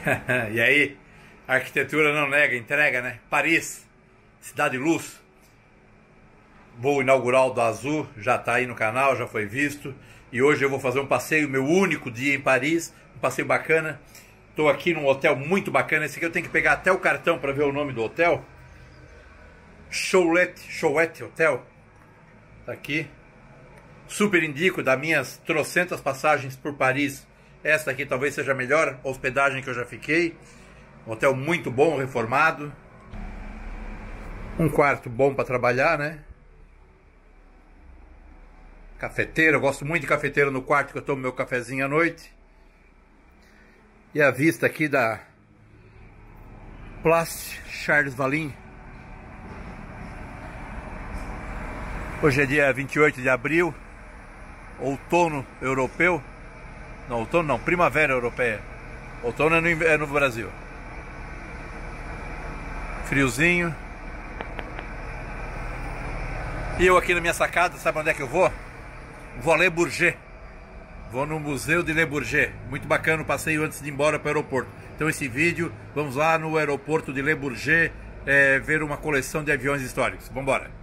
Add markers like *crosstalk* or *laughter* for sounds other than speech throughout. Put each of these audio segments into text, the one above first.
*laughs* e aí, a arquitetura não nega, entrega, né? Paris, cidade luz. Voo inaugural do Azul, já está aí no canal, já foi visto. E hoje eu vou fazer um passeio, meu único dia em Paris, um passeio bacana. Estou aqui num hotel muito bacana. Esse aqui eu tenho que pegar até o cartão para ver o nome do hotel. Chouette, Chouette Hotel. Tá aqui. Super indico das minhas trocentas passagens por Paris. Esta aqui talvez seja a melhor hospedagem que eu já fiquei. Um hotel muito bom, reformado. Um quarto bom para trabalhar, né? Cafeteira, eu gosto muito de cafeteira no quarto que eu tomo meu cafezinho à noite. E a vista aqui da Place Charles Valim. Hoje é dia 28 de abril, outono europeu. Não, outono não, primavera europeia. Outono é no, é no Brasil. Friozinho. E eu aqui na minha sacada, sabe onde é que eu vou? Vou a Le Bourget. Vou no Museu de Le Bourget. Muito bacana o passeio antes de ir embora para o aeroporto. Então esse vídeo, vamos lá no aeroporto de Le Bourget é, ver uma coleção de aviões históricos. Vamos embora.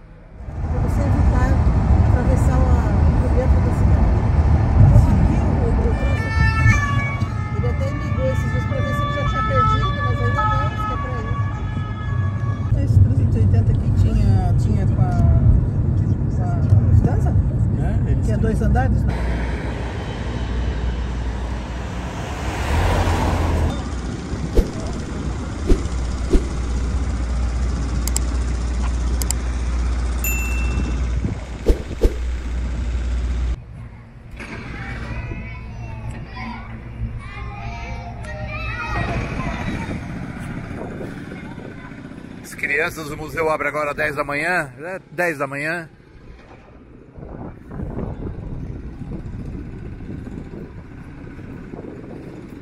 Crianças do museu abrem agora às 10 da manhã, 10 da manhã.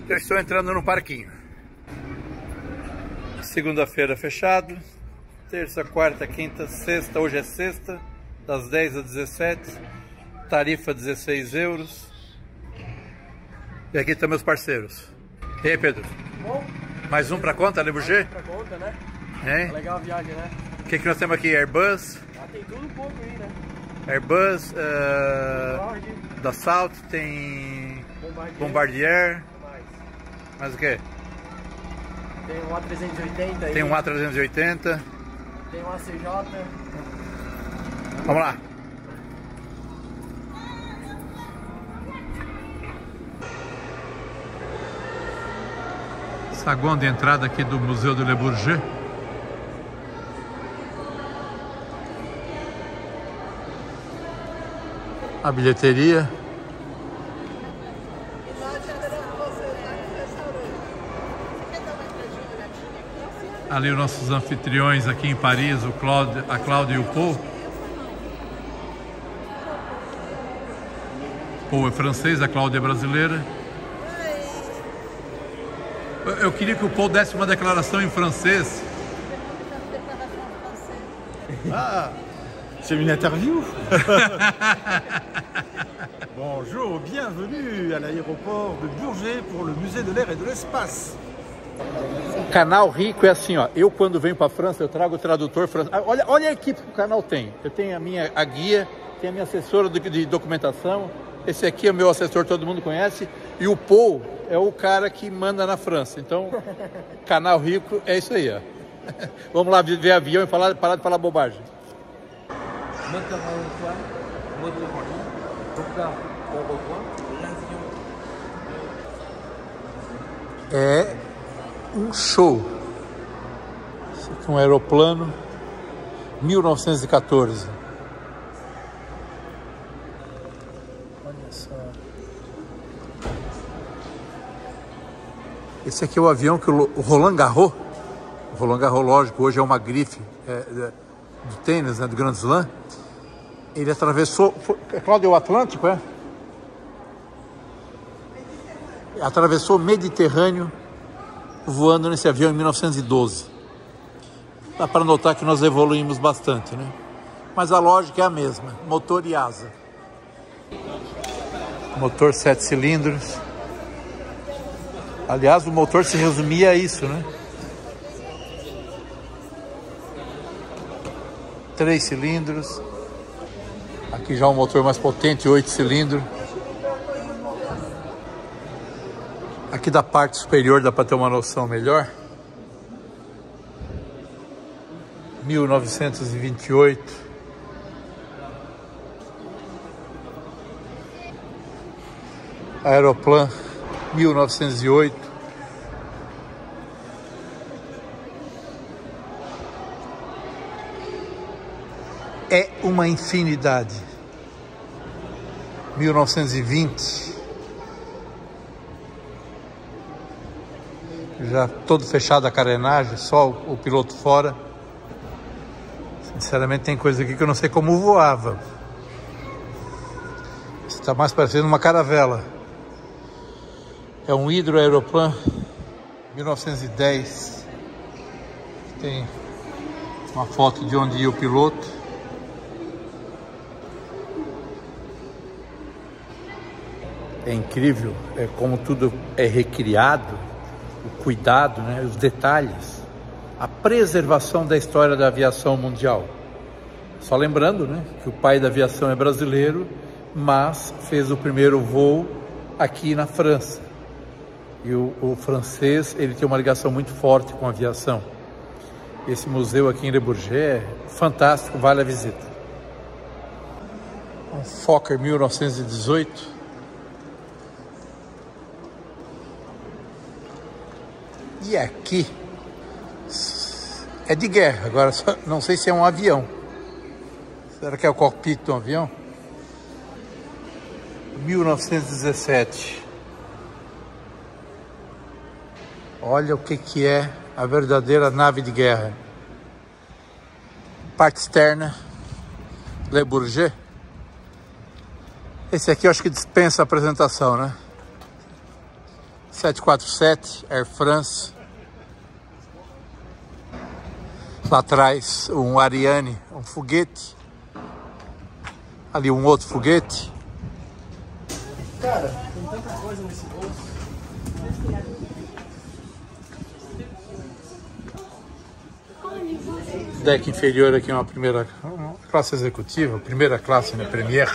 Eu estou entrando no parquinho. Segunda-feira fechado. Terça, quarta, quinta, sexta. Hoje é sexta, das 10 às 17. Tarifa 16 euros. E aqui estão meus parceiros. E aí, Pedro? Bom? Mais um para conta, Le Bourget? Pra conta, né? É? Legal a viagem, né? O que, que nós temos aqui? Airbus? Ah, tem tudo um pouco aí, né? Airbus, uh, da Salt, tem Bombardier. Bombardier. Mais. Mais o que? Tem um A380 aí. Tem um A380. Tem um ACJ. Vamos lá. Saguão de entrada aqui do Museu do Le Bourget. A bilheteria. Ali os nossos anfitriões aqui em Paris, o Claude, a Cláudia e o Paul. Paul é francês, a Cláudia é brasileira. Eu- queria que o Paul desse uma declaração em francês. C'est une interview *laughs* Bonjour, bienvenue à l'aéroport de Bourget pour le musée de l'air et de l'espace. Canal Rico é assim, ó. Eu quando venho para França, eu trago o tradutor francês. Ah, Olha, olha a equipe que o canal tem. Eu tenho a minha a guia, tenho a minha assessora de, de documentação. Esse aqui é o meu assessor, todo mundo conhece. E o Paul é o cara que manda na França. Então, *laughs* Canal Rico é isso aí, ó. *laughs* Vamos lá ver avião e falar, parar de falar bobagem. Moteur à étoile, moteur en ligne. Donc là, on revoit l'avion. É um show. Esse aqui é um aeroplano 1914. Olha só. Esse aqui é o avião que o Roland Garros, o Roland Garros, lógico, hoje é uma grife é, é, do tênis, né, do Grand Slam. Ele atravessou. Foi, Cláudio, é o Atlântico, é? Atravessou o Mediterrâneo voando nesse avião em 1912. Dá para notar que nós evoluímos bastante, né? Mas a lógica é a mesma: motor e asa. Motor sete cilindros. Aliás, o motor se resumia a isso, né? Três cilindros. Aqui já um motor mais potente, oito cilindros. Aqui da parte superior dá para ter uma noção melhor. 1928. Aeroplan 1908. É uma infinidade. 1920. Já todo fechado a carenagem, só o piloto fora. Sinceramente tem coisa aqui que eu não sei como voava. Está mais parecendo uma caravela. É um hidroaeroplan 1910. Tem uma foto de onde ia o piloto. É incrível é como tudo é recriado, o cuidado, né, os detalhes, a preservação da história da aviação mundial. Só lembrando, né, que o pai da aviação é brasileiro, mas fez o primeiro voo aqui na França. E o, o, francês ele tem uma ligação muito forte com a aviação. Esse museu aqui em Le Bourget é fantástico, vale a visita. Um Fokker 1918. E aqui é de guerra, agora não sei se é um avião. Será que é o cockpit de um avião? 1917. Olha o que, que é a verdadeira nave de guerra. Parte externa, Le Bourget. Esse aqui eu acho que dispensa a apresentação, né? 747, Air France. Lá atrás, um Ariane, um foguete. Ali um outro foguete. Cara, tem tanta coisa nesse bolso. Deck inferior aqui é uma primeira uma classe executiva, primeira classe, né? Premier.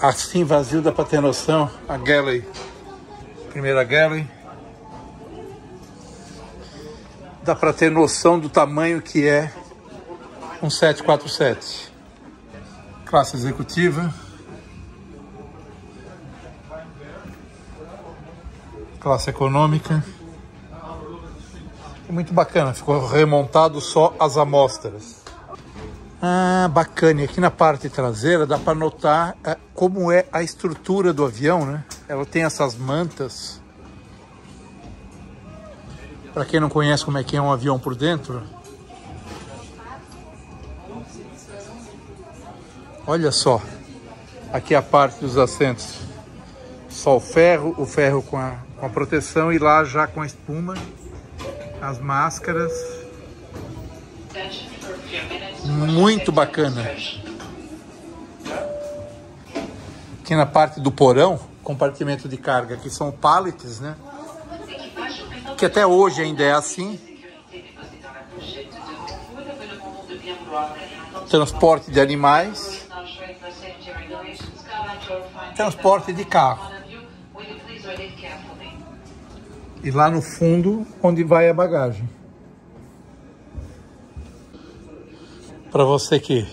Assim vazio dá para ter noção. A galley, primeira galley. Dá para ter noção do tamanho que é um 747. Classe executiva. Classe econômica. É muito bacana, ficou remontado só as amostras. Ah, bacana. E aqui na parte traseira dá para notar é, como é a estrutura do avião, né? Ela tem essas mantas. Para quem não conhece como é que é um avião por dentro. Olha só. Aqui a parte dos assentos. Só o ferro, o ferro com a, com a proteção e lá já com a espuma. As máscaras muito bacana. Aqui na parte do porão, compartimento de carga, que são pallets, né? Que até hoje ainda é assim. Transporte de animais. Transporte de carro. E lá no fundo, onde vai a bagagem. Para você que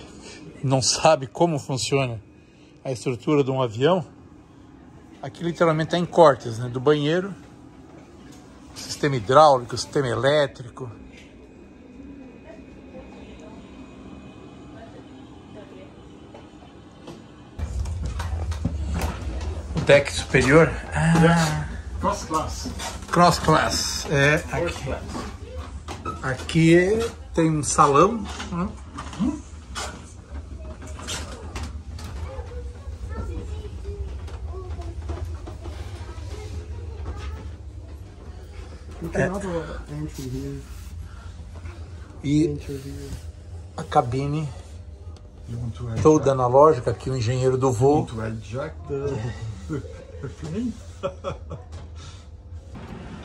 não sabe como funciona a estrutura de um avião, aqui literalmente está em cortes, né? Do banheiro, sistema hidráulico, sistema elétrico. O deck superior. Ah, Cross class. cross class. É, aqui, aqui tem um salão. Né? E a cabine toda analógica que o engenheiro do voo.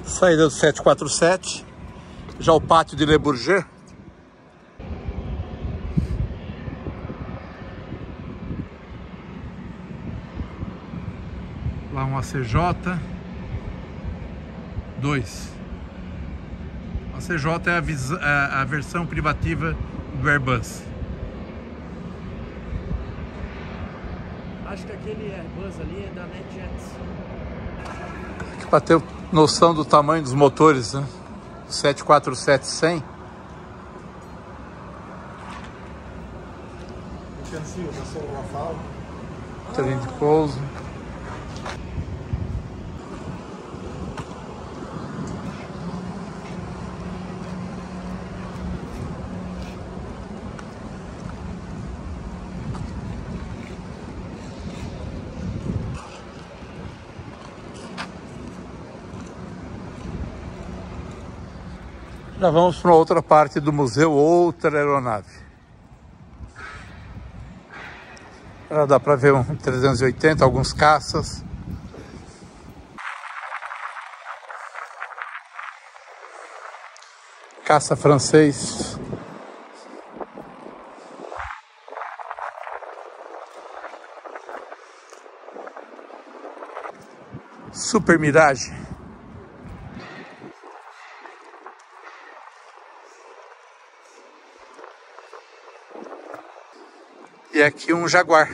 Saída do 747, já o pátio de Le Bourget. Lá um ACJ 2. ACJ é a, a- a versão privativa do Airbus. Acho que aquele Airbus ali é da NetJets. Para ter noção do tamanho dos motores, né? 747-100. You can see o Dassault Rafale. Trem de pouso. Já vamos para outra parte do museu, outra aeronave. Já dá para ver um 380, alguns caças. Caça francês. Super Mirage. E aqui um Jaguar.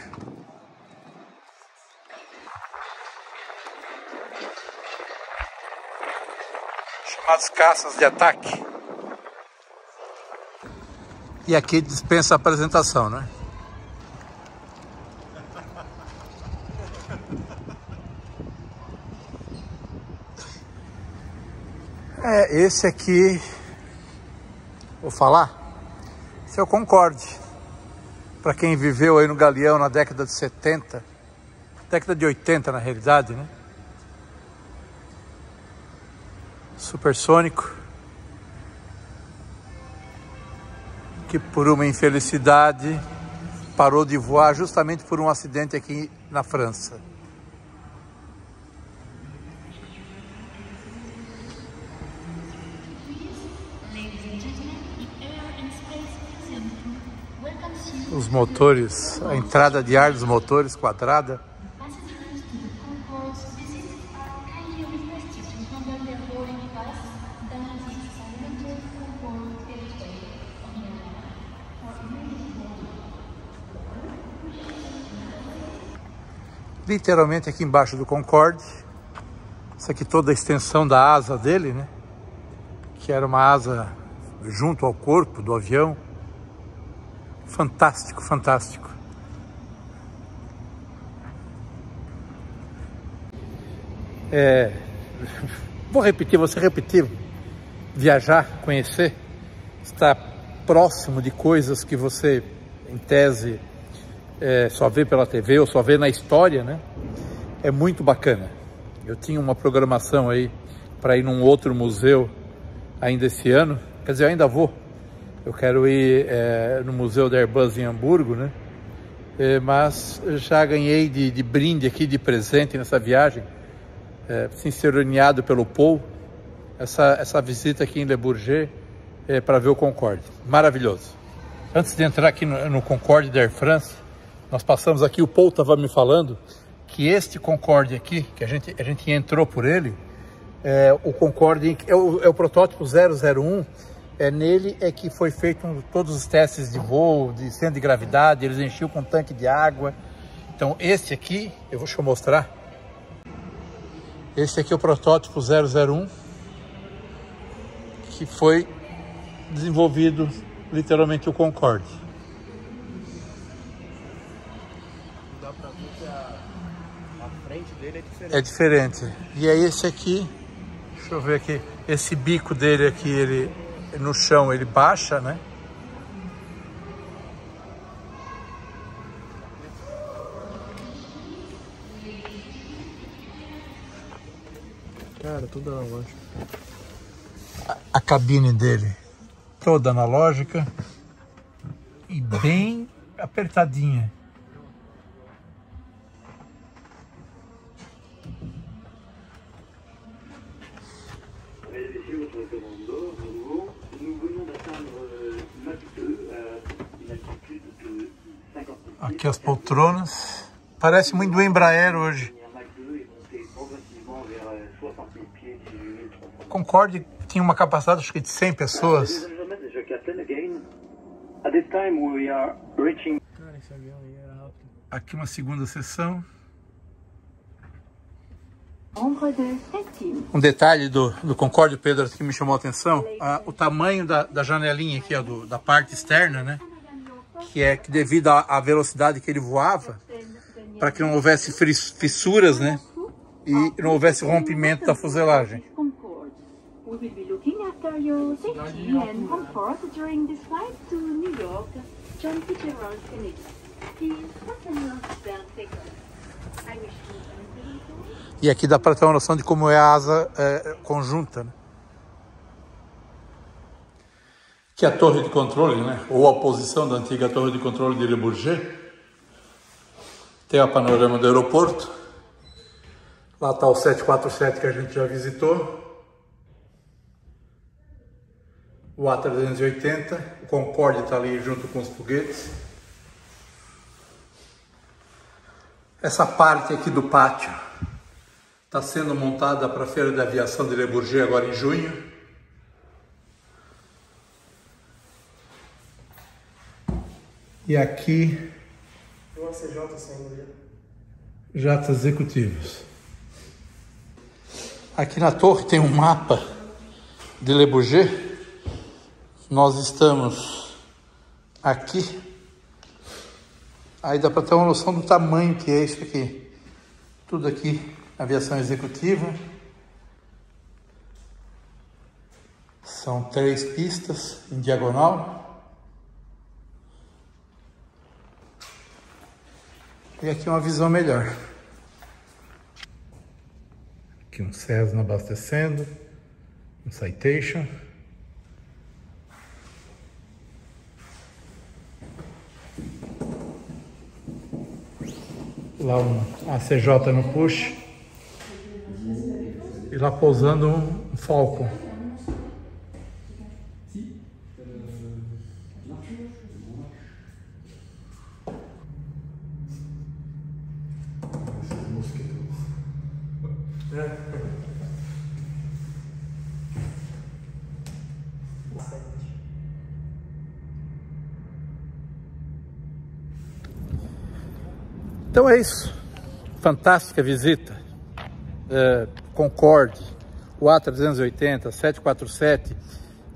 Chamados caças de ataque. E aqui dispensa a apresentação, né? É, esse aqui, vou falar, é o Concorde para quem viveu aí no Galeão na década de 70, década de 80 na realidade, né? Supersônico. Que por uma infelicidade parou de voar justamente por um acidente aqui na França. Os motores, a entrada de ar dos motores quadrada. literalmente aqui embaixo do Concorde. Isso aqui toda a extensão da asa dele, né? Que era uma asa junto ao corpo do avião. Fantástico, fantástico. É, *laughs* vou repetir, você repetir, viajar, conhecer, estar próximo de coisas que você, em tese, é, só vê pela TV ou só vê na história, né? É muito bacana. Eu tinha uma programação aí para ir num outro museu ainda esse ano. Quer dizer, eu ainda vou. Eu quero ir é, no Museu da Airbus em Hamburgo, né? É, mas já ganhei de, de brinde aqui, de presente nessa viagem, é, sinceroniado pelo Paul, essa, essa visita aqui em Le Bourget é, para ver o Concorde. Maravilhoso. Antes de entrar aqui no, no Concorde da Air France, nós passamos aqui, o Paul estava me falando que este Concorde aqui, que a gente, a gente entrou por ele, é, o Concorde é o, é o protótipo 001, é nele é que foi feito um- todos os testes de voo, de centro de gravidade, eles enchiam com tanque de água. Então esse aqui, eu vou deixa eu mostrar. Esse aqui é o protótipo 001, que foi desenvolvido literalmente o Concorde. Dá pra ver que a, a frente dele é diferente. É diferente. E é esse aqui, deixa eu ver aqui, esse bico dele aqui, ele no chão ele baixa, né? Cara, tudo analógico. a, a cabine dele toda analógica e bem apertadinha. Aqui as poltronas. Parece muito do Embraer hoje. pieds. Mach 2 est monté progressivement vers 60 000 pieds, 18 300 Concorde tinha uma capacidade acho que de 100 pessoas. Aqui uma segunda sessão. Um detalhe do, do Concorde, Pedro, que me chamou a atenção, a- o tamanho da, da janelinha aqui, ó, do- da parte externa, né? Que é que devido à, velocidade que ele voava, para que não houvesse fissuras, né? E não houvesse rompimento da fuselagem. E aqui dá para ter uma noção de como é a asa é, conjunta. Né? Que é a torre de controle, né? ou a posição da antiga torre de controle de Le Bourget. Tem o panorama do aeroporto. Lá está o 747 que a gente já visitou. O A380, o Concorde está ali junto com os foguetes. Essa parte aqui do pátio está sendo montada para a Feira de Aviação de Le Bourget agora em junho. E aqui Tem uma CJ saindo ali. jatos executivos. Aqui na torre tem um mapa de Le Bourget. Nós estamos aqui. Aí dá para ter uma noção do tamanho que é isso aqui. Tudo aqui, aviação executiva. São três pistas em diagonal. E aqui uma visão melhor. Aqui um Cessna abastecendo, um Citation. Lá um ACJ no push. E lá pousando um Falcon. Então é isso. Fantástica visita. É, Concorde, o A380, 747,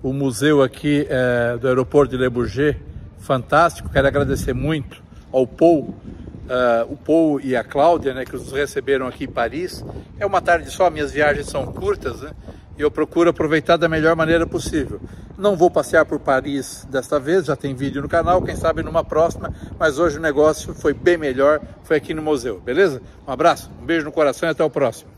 o museu aqui é, do aeroporto de Le Bourget, fantástico. Quero agradecer muito ao Paul, é, o Paul e a Cláudia, né, que nos receberam aqui em Paris. É uma tarde só, minhas viagens são curtas, né? E eu procuro aproveitar da melhor maneira possível. Não vou passear por Paris desta vez, já tem vídeo no canal, quem sabe numa próxima, mas hoje o negócio foi bem melhor, foi aqui no museu, beleza? Um abraço, um beijo no coração e até o próximo.